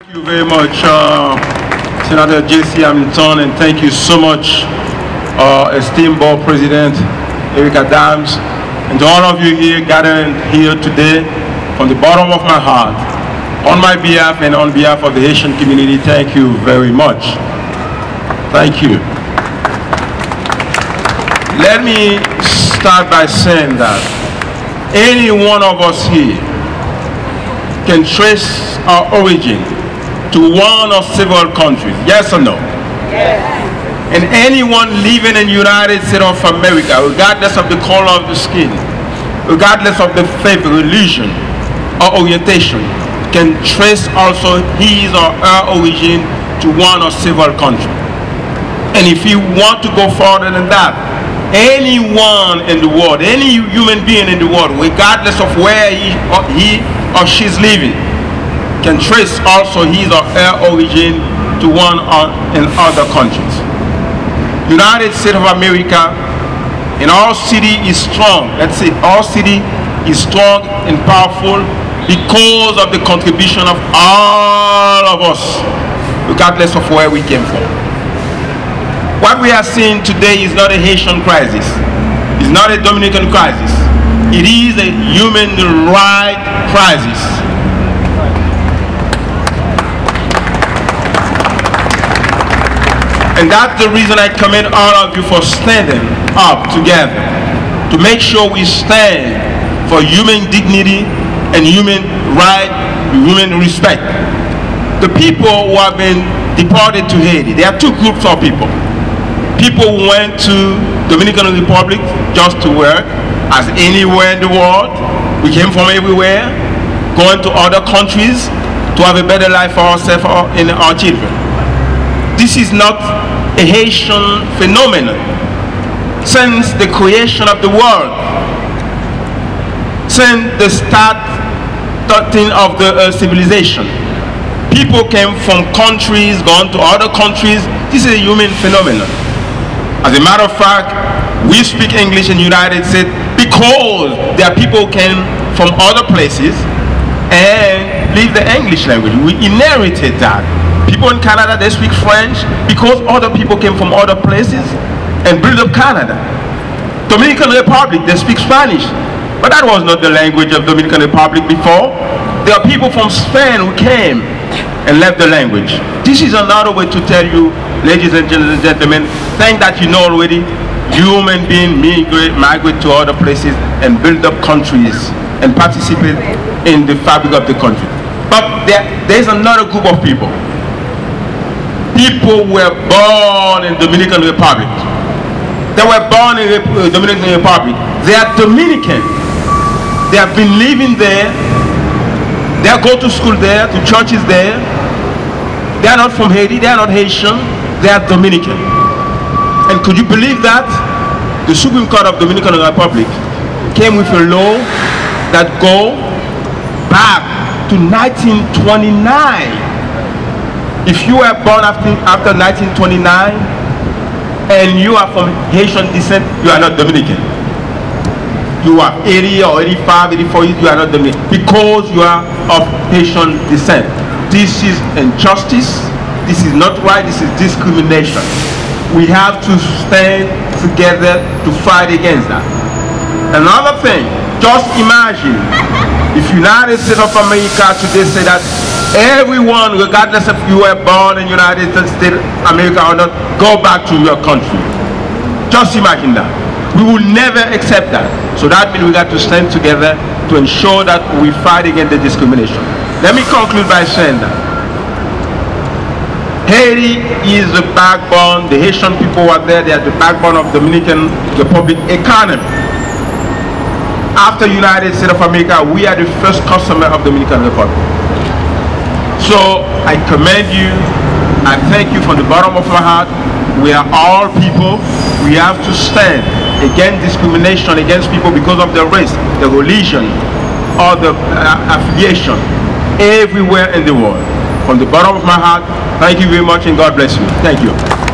Thank you very much, uh, Senator Jesse Hamilton, and thank you so much, uh, esteemed borough president Eric Adams, and to all of you here gathered here today, from the bottom of my heart, on my behalf and on behalf of the Haitian community, thank you very much. Thank you. Let me start by saying that any one of us here can trace our origin to one or several countries. Yes or no? Yes. And anyone living in the United States of America, regardless of the color of the skin, regardless of the faith, religion, or orientation, can trace also his or her origin to one or several countries. And if you want to go further than that, anyone in the world, any human being in the world, regardless of where he or, he or she's living, can trace also his or her origin to one or in other countries. United States of America, in our city is strong. Let's say our city is strong and powerful because of the contribution of all of us, regardless of where we came from. What we are seeing today is not a Haitian crisis. It's not a Dominican crisis. It is a human rights crisis. And that's the reason I commend all of you for standing up together to make sure we stand for human dignity and human right, human respect. The people who have been deported to Haiti, there are two groups of people. People who went to Dominican Republic just to work, as anywhere in the world. We came from everywhere, going to other countries to have a better life for ourselves and our children. This is not a Haitian phenomenon. Since the creation of the world, since the starting of the uh, civilization, people came from countries, gone to other countries. This is a human phenomenon. As a matter of fact, we speak English in the United States because there are people came from other places and leave the English language. We inherited that. People in Canada, they speak French because other people came from other places and built up Canada. Dominican Republic, they speak Spanish. But that was not the language of Dominican Republic before. There are people from Spain who came and left the language. This is another way to tell you, ladies and gentlemen, think that you know already, human beings migrate, migrate to other places and build up countries and participate in the fabric of the country. But there, there's another group of people people were born in Dominican Republic. They were born in the uh, Dominican Republic. They are Dominican. They have been living there. They go to school there, to churches there. They are not from Haiti. They are not Haitian. They are Dominican. And could you believe that? The Supreme Court of Dominican Republic came with a law that go back to 1929 if you were born after, after 1929 and you are from Haitian descent, you are not Dominican. You are 80 or 85, 84 years, you are not Dominican because you are of Haitian descent. This is injustice. This is not right. This is discrimination. We have to stand together to fight against that. Another thing, just imagine if United States of America today say that Everyone, regardless if you were born in the United States, America or not, go back to your country. Just imagine that. We will never accept that. So that means we got to stand together to ensure that we fight against the discrimination. Let me conclude by saying that Haiti is the backbone, the Haitian people are there, they are the backbone of Dominican Republic economy. After United States of America, we are the first customer of Dominican Republic. So I commend you. I thank you from the bottom of my heart. We are all people. We have to stand against discrimination against people because of their race, their religion, or the uh, affiliation everywhere in the world. From the bottom of my heart, thank you very much and God bless you. Thank you.